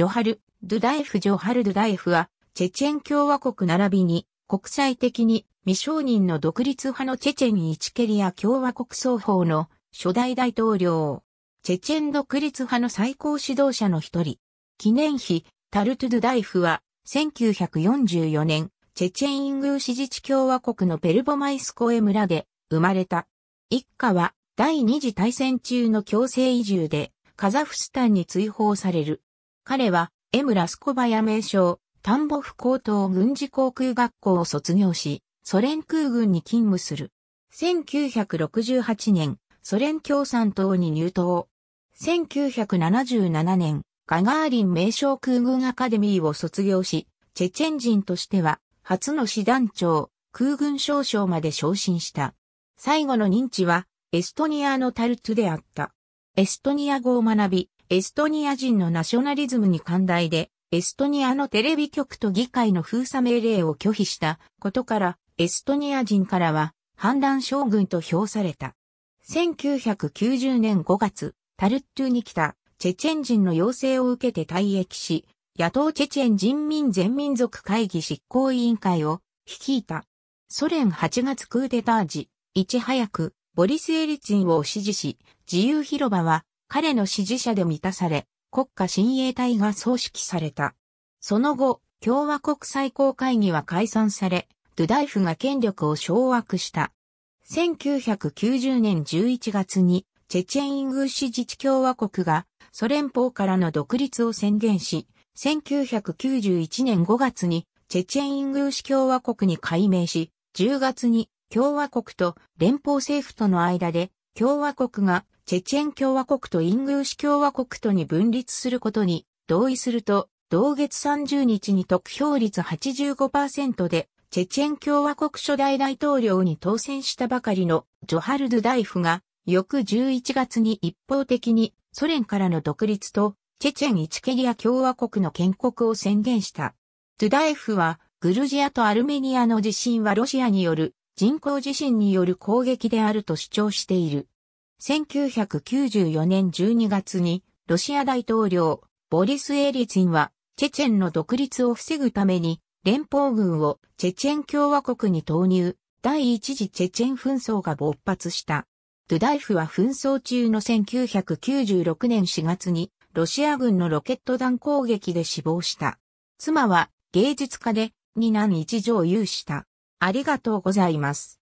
ジョハル・ドゥダイフ・ジョハル・ドゥダイフは、チェチェン共和国並びに、国際的に未承認の独立派のチェチェン・イチケリア共和国双方の初代大統領。チェチェン独立派の最高指導者の一人。記念碑、タルトゥ・ドゥダイフは、1944年、チェチェン・イングーシ自治共和国のペルボマイスコエ村で生まれた。一家は第二次大戦中の強制移住でカザフスタンに追放される。彼はエムラスコバヤ名称、タンボフ高等軍事航空学校を卒業し、ソ連空軍に勤務する。1968年、ソ連共産党に入党。1977年、ガガーリン名称空軍アカデミーを卒業し、チェチェン人としては初の師団長、空軍少将まで昇進した。最後の認知は、エストニアのタルトゥであった。エストニア語を学び、エストニア人のナショナリズムに寛大で、エストニアのテレビ局と議会の封鎖命令を拒否したことから、エストニア人からは反乱将軍と評された。1990年5月、タルットゥに来たチェチェン人の要請を受けて退役し、野党チェチェン人民全民族会議執行委員会を率いた。ソ連8月クーデター時、いち早くボリス・エリツィンを支持し、自由広場は彼の支持者で満たされ、国家親衛隊が総指揮された。その後、共和国最高会議は解散され、ドゥダイフが権力を掌握した。1990年11月に、チェチェンイングーシ自治共和国がソ連邦からの独立を宣言し、1991年5月にチェチェンイングーシ共和国に改名し、10月に共和国と連邦政府との間で共和国がチェチェン共和国とイングーシ共和国とに分立することに同意すると、同月30日に得票率85%でチェチェン共和国初代大統領に当選したばかりのジョハルドゥ・ダイフが翌11月に一方的にソ連からの独立とチェチェン・イチケリア共和国の建国を宣言した。ドゥダイフはグルジアとアルメニアの地震はロシアによる人工地震による攻撃であると主張している。1994年12月にロシア大統領ボリス・エリツィンはチェチェンの独立を防ぐために連邦軍をチェチェン共和国に投入、第一次チェチェン紛争が勃発した。ドゥダイフは紛争中の1996年4月にロシア軍のロケット弾攻撃で死亡した。妻は芸術家で二男一女を有した。ありがとうございます。